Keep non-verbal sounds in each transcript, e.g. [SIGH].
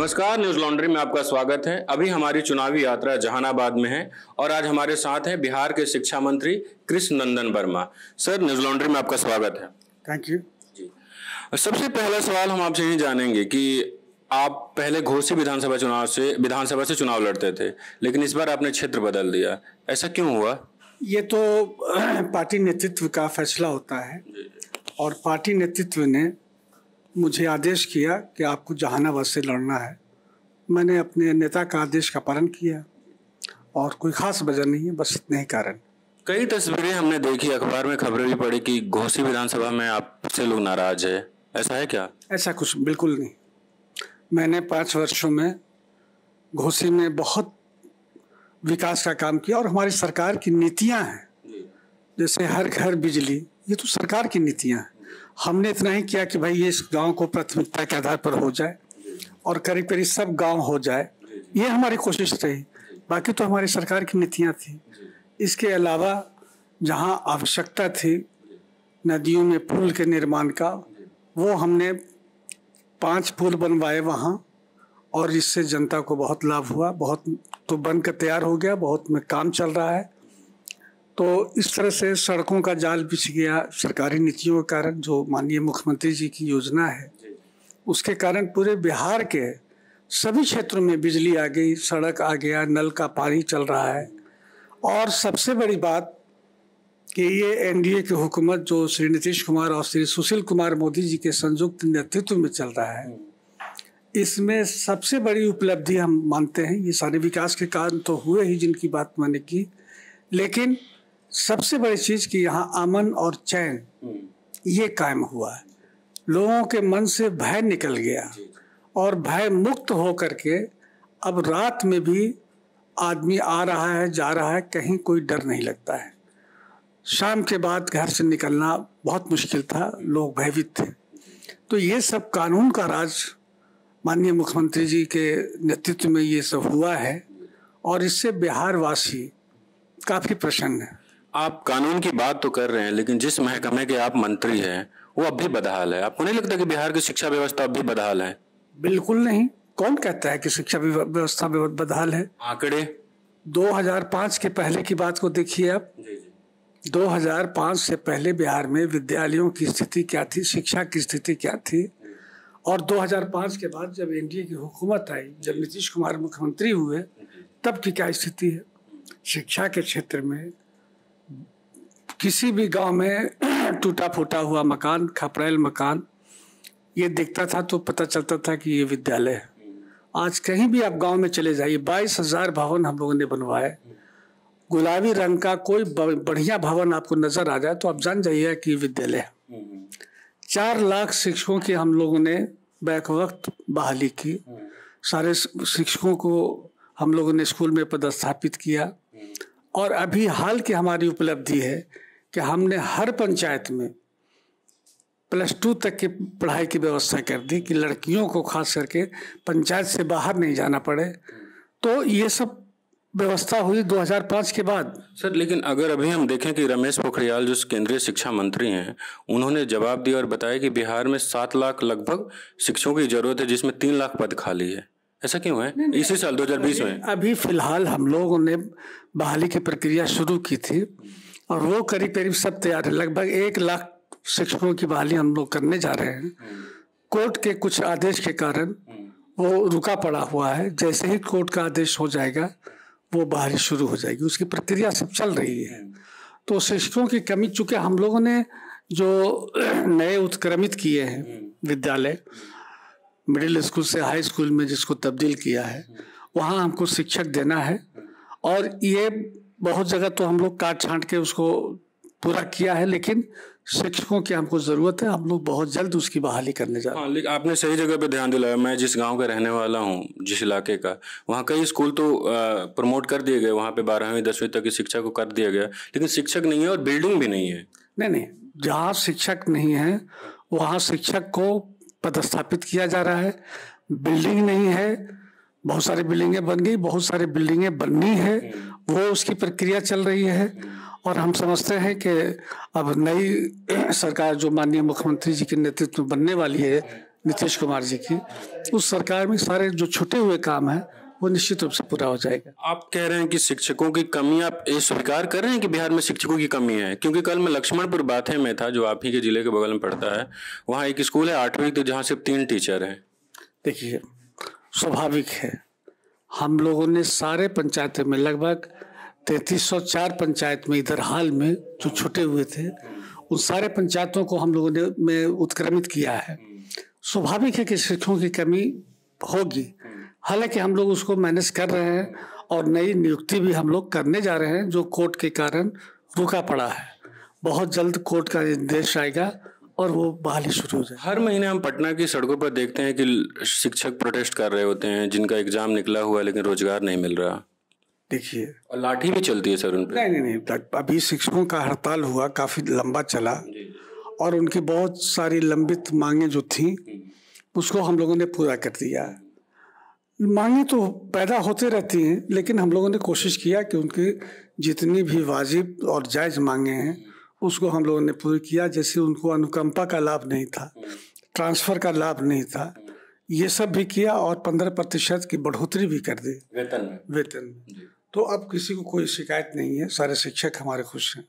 नमस्कार news laundry में आपका स्वागत है। अभी हमारी चुनावी यात्रा जहानाबाद में है और आज हमारे साथ हैं बिहार के शिक्षा मंत्री Krishna Nandan Verma. Sir Newslaundry में आपका स्वागत है। Thank you ji. सबसे पहला सवाल हम आपसे ये जानेंगे कि आप पहले घोसी विधानसभा चुनाव से विधानसभा से चुनाव लड़ते थे लेकिन इस बार आपने क्षेत्र बदल दिया। ऐसा क्यों हुआ? ये तो [CLEARS THROAT] पार्टी नेतृत्व का फैसला होता है और पार्टी नेतृत्व ने मुझे आदेश किया कि आपको जहानाबाद से लड़ना है। मैंने अपने नेता का आदेश का पालन किया और कोई खास वजह नहीं है बस इतने ही कारण। कई तस्वीरें हमने देखी अखबार में खबरें भी पड़ी कि घोसी विधानसभा में आपसे लोग नाराज़ है। ऐसा है क्या? ऐसा कुछ बिल्कुल नहीं। मैंने पाँच वर्षों में घोसी में बहुत विकास का काम किया और हमारी सरकार की नीतियाँ हैं। जैसे हर घर बिजली ये तो सरकार की नीतियाँ हैं। हमने इतना ही किया कि भाई ये इस गाँव को प्राथमिकता के आधार पर हो जाए और करीब करीब सब गाँव हो जाए। ये हमारी कोशिश रही। बाकी तो हमारी सरकार की नीतियाँ थी। इसके अलावा जहाँ आवश्यकता थी नदियों में पुल के निर्माण का, वो हमने पाँच पुल बनवाए वहाँ और इससे जनता को बहुत लाभ हुआ। बहुत तो बन कर तैयार हो गया। बहुत में काम चल रहा है। तो इस तरह से सड़कों का जाल बिछ गया। सरकारी नीतियों के कारण जो माननीय मुख्यमंत्री जी की योजना है, उसके कारण पूरे बिहार के सभी क्षेत्रों में बिजली आ गई, सड़क आ गया, नल का पानी चल रहा है। और सबसे बड़ी बात कि ये एनडीए की हुकूमत जो श्री नीतीश कुमार और श्री सुशील कुमार मोदी जी के संयुक्त नेतृत्व में चल रहा है, इसमें सबसे बड़ी उपलब्धि हम मानते हैं। ये सारे विकास के कारण तो हुए ही जिनकी बात मैंने की, लेकिन सबसे बड़ी चीज़ कि यहाँ अमन और चैन ये कायम हुआ है। लोगों के मन से भय निकल गया और भय मुक्त हो करके अब रात में भी आदमी आ रहा है जा रहा है कहीं कोई डर नहीं लगता है। शाम के बाद घर से निकलना बहुत मुश्किल था लोग भयभीत थे। तो ये सब कानून का राज माननीय मुख्यमंत्री जी के नेतृत्व में ये सब हुआ है और इससे बिहार वासी काफ़ी प्रसन्न है। आप कानून की बात तो कर रहे हैं लेकिन जिस महकमे के आप मंत्री हैं वो अब भी बदहाल है। आपको नहीं लगता कि बिहार की शिक्षा व्यवस्था अब भी बदहाल है? बिल्कुल नहीं। कौन कहता है कि शिक्षा व्यवस्था बदहाल है? आंकड़े? 2005 के पहले की बात को देखिए आप। 2005 से पहले बिहार में विद्यालयों की स्थिति क्या थी शिक्षा की स्थिति क्या थी? और 2005 के बाद जब एनडीए की हुकूमत आई जब नीतीश कुमार मुख्यमंत्री हुए तब की क्या स्थिति है? शिक्षा के क्षेत्र में किसी भी गाँव में [CLEARS THROAT] टूटा फूटा हुआ मकान, खपरेल मकान, ये देखता था तो पता चलता था कि ये विद्यालय है। आज कहीं भी आप गाँव में चले जाइए, बाईस हज़ार भवन हम लोगों ने बनवाए। गुलाबी रंग का कोई बढ़िया भवन आपको नज़र आ जाए तो आप जान जाइए कि विद्यालय है। चार लाख शिक्षकों की हम लोगों ने बैक वक्त बहाली की। सारे शिक्षकों को हम लोगों ने स्कूल में पदस्थापित किया। और अभी हाल की हमारी उपलब्धि है कि हमने हर पंचायत में प्लस टू तक की पढ़ाई की व्यवस्था कर दी कि लड़कियों को खास करके पंचायत से बाहर नहीं जाना पड़े। तो ये सब व्यवस्था हुई 2005 के बाद। सर लेकिन अगर अभी हम देखें कि रमेश पोखरियाल जो केंद्रीय शिक्षा मंत्री हैं उन्होंने जवाब दिया और बताया कि बिहार में सात लाख लगभग शिक्षकों की ज़रूरत है जिसमें तीन लाख पद खाली है। ऐसा क्यों है? इसी साल 2020 में। अभी फ़िलहाल हम लोगों ने बहाली की प्रक्रिया शुरू की थी। और वो करीब करीब सब तैयार है। लगभग एक लाख शिक्षकों की बहाली हम लोग करने जा रहे हैं। कोर्ट के कुछ आदेश के कारण वो रुका पड़ा हुआ है। जैसे ही कोर्ट का आदेश हो जाएगा, वो बहाली शुरू हो जाएगी। उसकी प्रक्रिया सब चल रही है। तो शिक्षकों की कमी, चूँकि हम लोगों ने जो [CLEARS THROAT] नए उत्क्रमित किए हैं विद्यालय, मिडिल स्कूल से हाई स्कूल में जिसको तब्दील किया है, वहाँ हमको शिक्षक देना है। और ये बहुत जगह तो हम लोग काट छांट के उसको पूरा किया है लेकिन शिक्षकों की हमको ज़रूरत है। हम लोग बहुत जल्द उसकी बहाली करने जा रहे हैं। हाँ, लेकिन आपने सही जगह पे ध्यान दिलाया। मैं जिस गाँव का रहने वाला हूँ जिस इलाके का वहाँ कई स्कूल तो प्रमोट कर दिए गए। वहाँ पे बारहवीं दसवीं तक की शिक्षा को कर दिया गया लेकिन शिक्षक नहीं है और बिल्डिंग भी नहीं है। नहीं नहीं जहाँ शिक्षक नहीं है वहाँ शिक्षक को पदस्थापित किया जा रहा है। बिल्डिंग नहीं है बहुत सारी बिल्डिंगें बन गई बहुत सारी बिल्डिंगें बननी है वो उसकी प्रक्रिया चल रही है और हम समझते हैं कि अब नई सरकार जो माननीय मुख्यमंत्री जी के नेतृत्व में बनने वाली है नीतीश कुमार जी की उस सरकार में सारे जो छुटे हुए काम है वो निश्चित रूप से पूरा हो जाएगा। आप कह रहे हैं कि शिक्षकों की कमी आप ये स्वीकार कर रहे हैं कि बिहार में शिक्षकों की कमी है? क्योंकि कल मैं लक्ष्मणपुर बाथे में था जो आप ही के ज़िले के बगल में पड़ता है वहाँ एक स्कूल है आठवीं तो जहाँ सिर्फ़ तीन टीचर हैं। देखिए स्वाभाविक है। हम लोगों ने सारे पंचायतों में, लगभग तैतीस सौ चार पंचायत में इधर हाल में जो छुटे हुए थे, उन सारे पंचायतों को हम लोगों ने, में उत्क्रमित किया है। स्वाभाविक है कि शिक्षकों की कमी होगी। हालाँकि हम लोग उसको मैनेज कर रहे हैं और नई नियुक्ति भी हम लोग करने जा रहे हैं, जो कोर्ट के कारण रुका पड़ा है। बहुत जल्द कोर्ट का निर्देश आएगा। और वो बहाली शुरू हो जाए हर महीने हम पटना की सड़कों पर देखते हैं कि शिक्षक प्रोटेस्ट कर रहे होते हैं जिनका एग्ज़ाम निकला हुआ है लेकिन रोज़गार नहीं मिल रहा। देखिए। और लाठी भी चलती है सर उन पर? नहीं नहीं नहीं अभी शिक्षकों का हड़ताल हुआ काफ़ी लंबा चला। और उनकी बहुत सारी लंबित मांगे जो थी उसको हम लोगों ने पूरा कर दिया। मांगे तो पैदा होते रहती हैं लेकिन हम लोगों ने कोशिश किया कि उनकी जितनी भी वाजिब और जायज़ मांगे हैं उसको हम लोगों ने पूरी किया जैसे उनको अनुकंपा का लाभ नहीं था ट्रांसफ़र का लाभ नहीं था। ये सब भी किया और पंद्रह प्रतिशत की बढ़ोतरी भी कर दी। वेतन में। वेतन में। तो अब किसी को कोई शिकायत नहीं है सारे शिक्षक हमारे खुश हैं।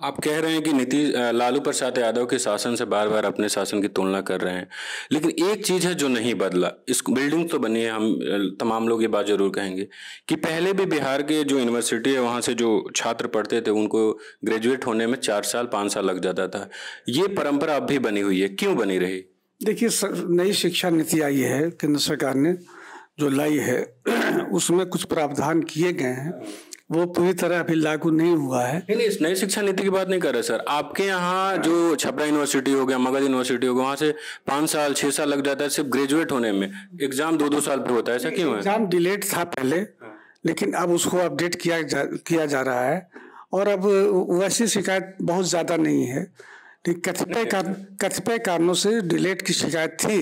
आप कह रहे हैं कि नीतीश लालू प्रसाद यादव के शासन से बार बार अपने शासन की तुलना कर रहे हैं। लेकिन एक चीज़ है जो नहीं बदला, इस बिल्डिंग तो बनी है, हम तमाम लोग ये बात ज़रूर कहेंगे, कि पहले भी बिहार के जो यूनिवर्सिटी है, वहाँ से जो छात्र पढ़ते थे, उनको ग्रेजुएट होने में चार साल, पाँच साल लग जाता था। ये परंपरा अब भी बनी हुई है। क्यों बनी रही? देखिए नई शिक्षा नीति आई है, केंद्र सरकार ने जो लाई है, [CLEARS THROAT] उसमें कुछ प्रावधान किए गए हैं। वो पूरी तरह अभी लागू नहीं हुआ है। नहीं इस नई शिक्षा नीति की बात नहीं कर रहे सर। आपके यहाँ जो छपरा यूनिवर्सिटी हो गया मगध यूनिवर्सिटी हो गया वहाँ से पाँच साल छह साल लग जाता है सिर्फ़ ग्रेजुएट होने में। एग्ज़ाम दो दो साल पे होता है ऐसा क्यों है? एग्ज़ाम डिलेट था पहले लेकिन अब उसको अपडेट किया जा, किया जा रहा है। और अब वैसी शिकायत बहुत ज़्यादा नहीं है। कतिपय कारण कतिपय कारणों से डिलेट की शिकायत थी।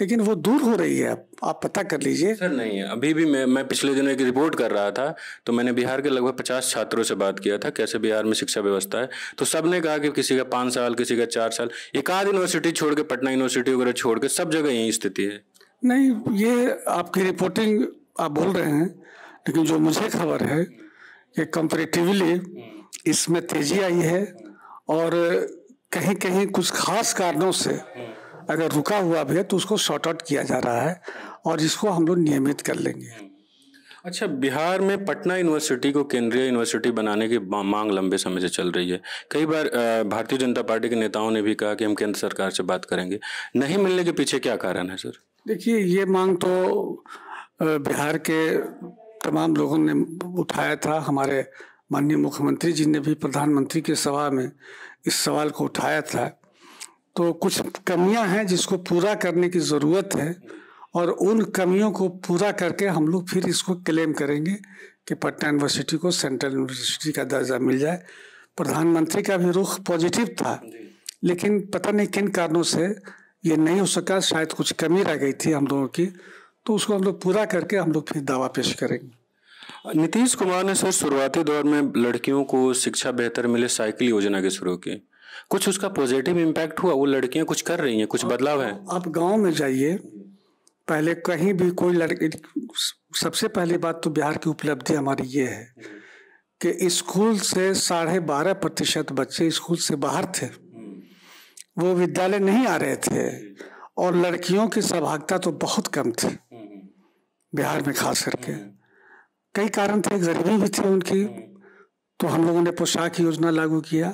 लेकिन वो दूर हो रही है। अब आप पता कर लीजिए। सर नहीं है। अभी भी मैं मैं पिछले दिनों एक रिपोर्ट कर रहा था तो मैंने बिहार के लगभग पचास छात्रों से बात किया था कैसे बिहार में शिक्षा व्यवस्था है। तो सबने कहा कि किसी का पाँच साल किसी का चार साल। एक आध यूनिवर्सिटी छोड़ के पटना यूनिवर्सिटी वगैरह छोड़ के सब जगह यही स्थिति है। नहीं ये आपकी रिपोर्टिंग आप बोल रहे हैं लेकिन जो मुझे खबर है कि कंपेरेटिवली इसमें तेज़ी आई है और कहीं कहीं कुछ खास कारणों से अगर रुका हुआ भी है तो उसको शॉर्ट आउट किया जा रहा है और इसको हम लोग नियमित कर लेंगे। अच्छा बिहार में पटना यूनिवर्सिटी को केंद्रीय यूनिवर्सिटी बनाने की मांग लंबे समय से चल रही है। कई बार भारतीय जनता पार्टी के नेताओं ने भी कहा कि हम केंद्र सरकार से बात करेंगे। नहीं मिलने के पीछे क्या कारण है सर? देखिए ये मांग तो बिहार के तमाम लोगों ने उठाया था। हमारे माननीय मुख्यमंत्री जी ने भी प्रधानमंत्री के सभा में इस सवाल को उठाया था। तो कुछ कमियाँ हैं जिसको पूरा करने की ज़रूरत है और उन कमियों को पूरा करके हम लोग फिर इसको क्लेम करेंगे कि पटना यूनिवर्सिटी को सेंट्रल यूनिवर्सिटी का दर्जा मिल जाए। प्रधानमंत्री का भी रुख पॉजिटिव था, लेकिन पता नहीं किन कारणों से ये नहीं हो सका, शायद कुछ कमी रह गई थी हम लोगों की तो उसको हम लोग पूरा करके हम लोग फिर दावा पेश करेंगे। नीतीश कुमार ने सर, शुरुआती दौर में लड़कियों को शिक्षा बेहतर मिले साइकिल योजना के शुरू की कुछ उसका पॉजिटिव इम्पैक्ट हुआ, वो लड़कियाँ कुछ कर रही हैं, कुछ बदलाव है? आप गाँव में जाइए, पहले कहीं भी कोई लड़की सबसे पहली बात तो बिहार की उपलब्धि हमारी ये है कि स्कूल से साढ़े बारह प्रतिशत बच्चे स्कूल से बाहर थे। वो विद्यालय नहीं आ रहे थे और लड़कियों की सहभागिता तो बहुत कम थी बिहार में खास करके। कई कारण थे, गरीबी भी थी उनकी तो हम लोगों ने पोशाक योजना लागू किया।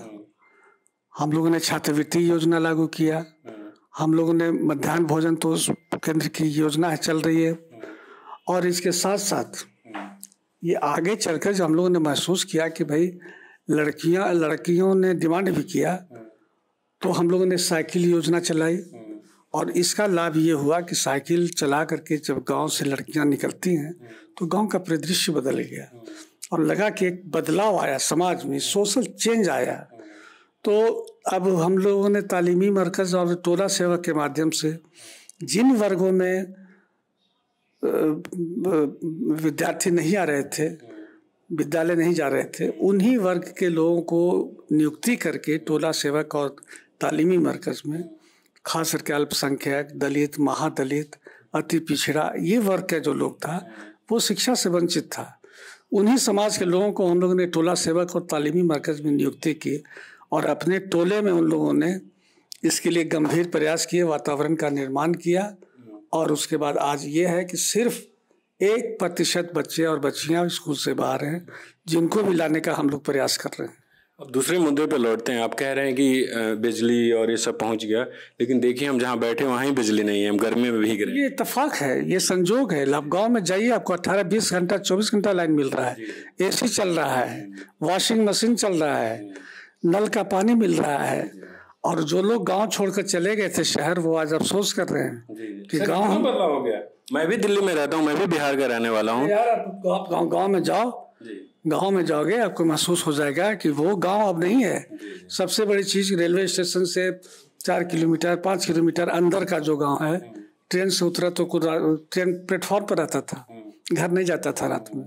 हम लोगों ने छात्रवृत्ति योजना लागू किया। हम लोगों ने मध्यान्ह भोजन तो केंद्र की योजना चल रही है। और इसके साथ साथ ये आगे चलकर जो हम लोगों ने महसूस किया कि भाई लड़कियाँ, लड़कियों ने डिमांड भी किया तो हम लोगों ने साइकिल योजना चलाई। और इसका लाभ ये हुआ कि साइकिल चला करके जब गाँव से लड़कियाँ निकलती हैं तो गाँव का परिदृश्य बदल गया। और लगा कि एक बदलाव आया, समाज में सोशल चेंज आया। तो अब हम लोगों ने तालीमी मरकज़ और टोला सेवा के माध्यम से जिन वर्गों में विद्यार्थी नहीं आ रहे थे, विद्यालय नहीं जा रहे थे, उन्हीं वर्ग के लोगों को नियुक्ति करके टोला सेवक और तालीमी मरकज़ में खास करके अल्पसंख्यक, दलित, महादलित, अति पिछड़ा, ये वर्ग का जो लोग था, वो शिक्षा से वंचित था। उन्हीं समाज के लोगों को हम लोगों ने टोला सेवक और तालीमी मरकज में नियुक्ति की। और अपने टोले में उन लोगों ने इसके लिए गंभीर प्रयास किए वातावरण का निर्माण किया और उसके बाद आज ये है कि सिर्फ़ एक प्रतिशत बच्चे और बच्चियाँ स्कूल से बाहर हैं जिनको भी लाने का हम लोग प्रयास कर रहे हैं। अब दूसरे मुद्दे पर लौटते हैं। आप कह रहे हैं कि बिजली और ये सब पहुँच गया लेकिन देखिए हम जहाँ बैठे वहाँ ही बिजली नहीं है। हम गर्मी में भीग रहे ये इतफाक है ये संजोग है। आप गाँव में जाइए आपको अट्ठारह बीस घंटा चौबीस घंटा लाइन मिल रहा है। एसी चल रहा है वॉशिंग मशीन चल रहा है। नल का पानी मिल रहा है। और जो लोग गाँव छोड़कर चले गए थे शहर वो आज अफसोस कर रहे हैं कि गाँव बदलाव हो गया? मैं भी दिल्ली में रहता हूँ मैं भी बिहार का रहने वाला हूँ। यार आप गाँव गाँव में जाओ। गाँव में जाओगे आपको महसूस हो जाएगा कि वो गाँव अब नहीं है। सबसे बड़ी चीज़ रेलवे स्टेशन से चार किलोमीटर पाँच किलोमीटर अंदर का जो गाँव है ट्रेन से उतरा तो ट्रेन प्लेटफॉर्म पर रहता था। घर नहीं जाता था रात में।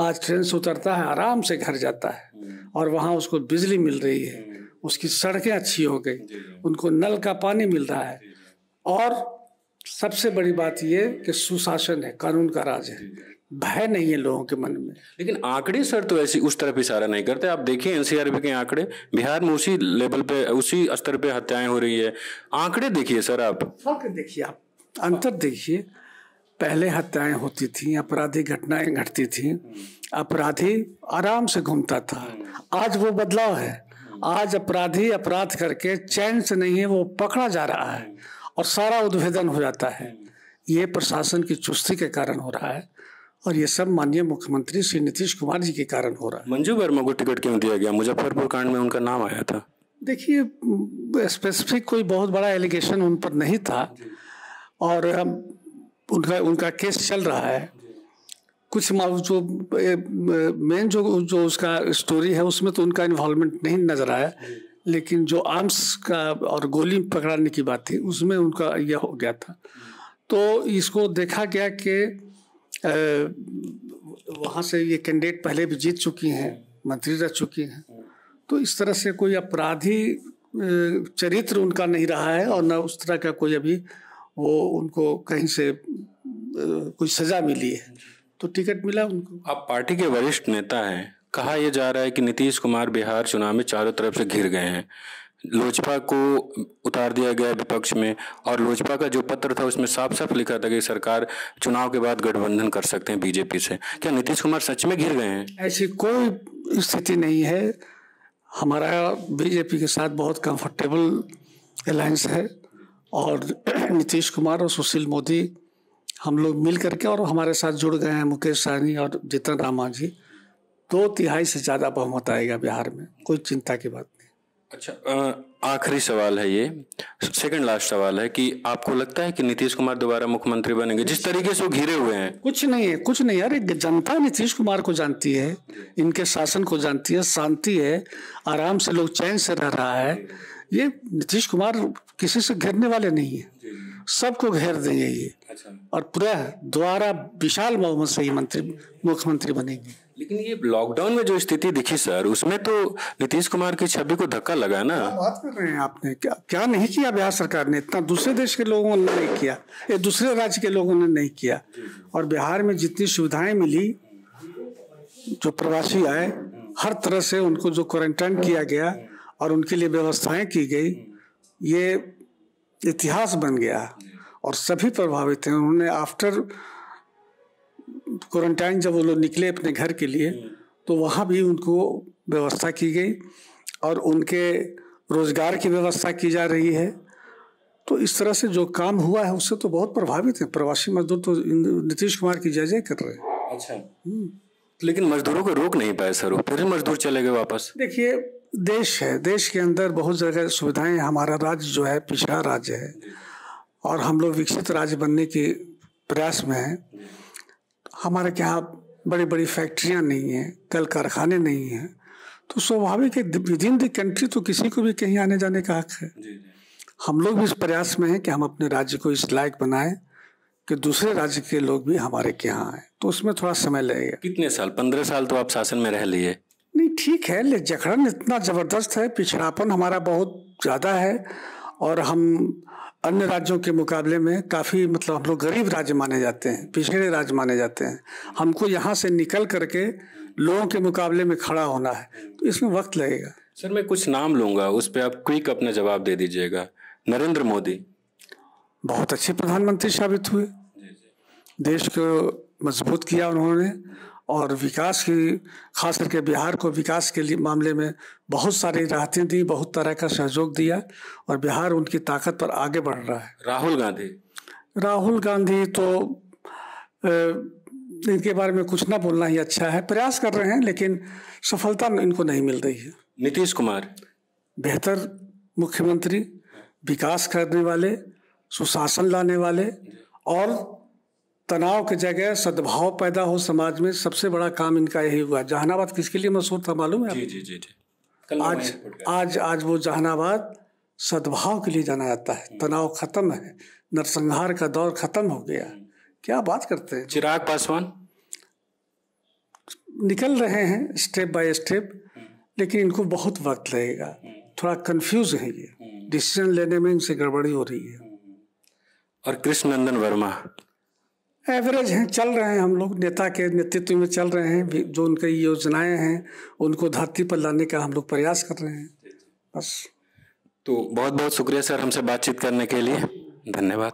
आज ट्रेन से उतरता है आराम से घर जाता है। और वहाँ उसको बिजली मिल रही है। उसकी सड़कें अच्छी हो गई। उनको नल का पानी मिल रहा है। और सबसे बड़ी बात ये कि सुशासन है कानून का राज है। भय नहीं है लोगों के मन में। लेकिन आंकड़े सर तो ऐसी उस तरफ़ इशारा नहीं करते। आप देखिए एनसीआरबी के आंकड़े। बिहार में उसी लेवल पे उसी स्तर पे हत्याएँ हो रही है। आंकड़े देखिए सर आप। फ़र्क देखिए आप। अंतर देखिए। पहले हत्याएँ होती थी अपराधी घटनाएँ घटती थी। अपराधी आराम से घूमता था। आज वो बदलाव है। आज अपराधी अपराध करके चैन से नहीं है वो पकड़ा जा रहा है और सारा उद्भेदन हो जाता है। ये प्रशासन की चुस्ती के कारण हो रहा है और ये सब माननीय मुख्यमंत्री श्री नीतीश कुमार जी के कारण हो रहा है। मंजू वर्मा को टिकट क्यों दिया गया? मुजफ्फरपुर कांड में उनका नाम आया था। देखिए स्पेसिफिक कोई बहुत बड़ा एलिगेशन उन पर नहीं था। और उनका उनका केस चल रहा है। कुछ जो मेन जो जो उसका स्टोरी है, उसमें तो उनका इन्वॉल्वमेंट नहीं नज़र आया। लेकिन जो आर्म्स का और गोली पकड़ाने की बात थी, उसमें उनका यह हो गया था। तो इसको देखा गया कि वहाँ से ये कैंडिडेट पहले भी जीत चुकी हैं, मंत्री रह चुकी हैं। तो इस तरह से कोई अपराधी चरित्र उनका नहीं रहा है और न उस तरह का कोई अभी वो उनको कहीं से कोई सजा मिली है। तो टिकट मिला उनको। आप पार्टी के वरिष्ठ नेता हैं। कहा यह जा रहा है कि नीतीश कुमार बिहार चुनाव में चारों तरफ़ से घिर गए हैं। लोजपा को उतार दिया गया विपक्ष में और लोजपा का जो पत्र था उसमें साफ़ साफ़ लिखा था कि सरकार चुनाव के बाद गठबंधन कर सकते हैं बीजेपी से। क्या नीतीश कुमार सच में घिर गए हैं? ऐसी कोई स्थिति नहीं है। हमारा बीजेपी के साथ बहुत कंफर्टेबल अलायंस है। और [CLEARS THROAT] नीतीश कुमार और सुशील मोदी हम लोग मिल करके और हमारे साथ जुड़ गए हैं मुकेश सहनी और जितन रामा जी दो तिहाई से ज़्यादा बहुमत आएगा बिहार में कोई चिंता की बात नहीं। अच्छा आखिरी सवाल है ये सेकंड लास्ट सवाल है कि आपको लगता है कि नीतीश कुमार दोबारा मुख्यमंत्री बनेंगे? जिस तरीके से वो घिरे हुए हैं। कुछ नहीं है कुछ नहीं यार जनता नीतीश कुमार को जानती है इनके शासन को जानती है शांति है आराम से लोग चैन से रह रहा है। ये नीतीश कुमार किसी से घेरने वाले नहीं है। सबको घेर देंगे ये। अच्छा। और पूरा द्वारा विशाल बहुमत से ये मंत्री मुख्यमंत्री बनेंगे। लेकिन ये लॉकडाउन में जो स्थिति दिखी सर उसमें तो नीतीश कुमार की छवि को धक्का लगा ना। बात कर रहे हैं आपने? क्या क्या नहीं किया बिहार सरकार ने? इतना दूसरे देश के लोगों ने नहीं किया। ये दूसरे राज्य के लोगों ने नहीं किया। और बिहार में जितनी सुविधाएँ मिली जो प्रवासी आए हर तरह से उनको जो क्वारंटाइन किया गया और उनके लिए व्यवस्थाएँ की गई। ये इतिहास बन गया और सभी प्रभावित हैं। उन्होंने आफ्टर क्वारंटाइन जब वो लोग निकले अपने घर के लिए तो वहाँ भी उनको व्यवस्था की गई और उनके रोज़गार की व्यवस्था की जा रही है। तो इस तरह से जो काम हुआ है उससे तो बहुत प्रभावित है। प्रवासी मजदूर तो नीतीश कुमार की जय जय कर रहे हैं। अच्छा। हम्म। लेकिन मजदूरों को रोक नहीं पाए सर फिर मजदूर चले गए वापस? देखिए देश है देश के अंदर बहुत जगह सुविधाएँ हमारा राज्य जो है पिछड़ा राज्य है। और हम लोग विकसित राज्य बनने के प्रयास में हैं। हमारे यहाँ बड़ी बड़ी फैक्ट्रियाँ नहीं हैं कल कारखाने नहीं हैं तो स्वाभाविक है विद इन द कंट्री तो किसी को भी कहीं आने जाने का हक है। हम लोग भी इस प्रयास में हैं कि हम अपने राज्य को इस लायक बनाएँ कि दूसरे राज्य के लोग भी हमारे के यहाँ आए। तो उसमें थोड़ा समय लगेगा। कितने साल पंद्रह साल तो आप शासन में रह लिए। नहीं ठीक है ले जखड़न इतना ज़बरदस्त है पिछड़ापन हमारा बहुत ज़्यादा है और हम अन्य राज्यों के मुकाबले में काफ़ी मतलब हम लोग गरीब राज्य माने जाते हैं पिछड़े राज्य माने जाते हैं। हमको यहाँ से निकल करके लोगों के मुकाबले में खड़ा होना है तो इसमें वक्त लगेगा। सर मैं कुछ नाम लूँगा उस पर आप क्विक अपना जवाब दे दीजिएगा। नरेंद्र मोदी। बहुत अच्छे प्रधानमंत्री साबित हुए। देश को मज़बूत किया उन्होंने और विकास की खास करके बिहार को विकास के लिए मामले में बहुत सारी राहतें दी बहुत तरह का सहयोग दिया और बिहार उनकी ताकत पर आगे बढ़ रहा है। राहुल गांधी? राहुल गांधी तो इनके बारे में कुछ ना बोलना ही अच्छा है। प्रयास कर रहे हैं लेकिन सफलता इनको नहीं मिल रही है। नीतीश कुमार? बेहतर मुख्यमंत्री विकास करने वाले सुशासन लाने वाले और तनाव की जगह सद्भाव पैदा हो समाज में सबसे बड़ा काम इनका यही हुआ। जहानाबाद किसके लिए मशहूर था मालूम है? जी जी जी जी। आज आज आज वो जहानाबाद सद्भाव के लिए जाना जाता है। तनाव खत्म है। नरसंहार का दौर खत्म हो गया। क्या बात करते हैं? चिराग पासवान? निकल रहे हैं स्टेप बाय स्टेप लेकिन इनको बहुत वक्त लगेगा। थोड़ा कंफ्यूज है ये। डिसीज़न लेने में इनसे गड़बड़ी हो रही है। और कृष्ण नंदन वर्मा? एवरेज हैं, चल रहे हैं हम लोग, नेता के नेतृत्व में चल रहे हैं जो उनकी योजनाएँ हैं, उनको धरती पर लाने का हम लोग प्रयास कर रहे हैं। बस। तो बहुत बहुत शुक्रिया सर हमसे बातचीत करने के लिए। धन्यवाद।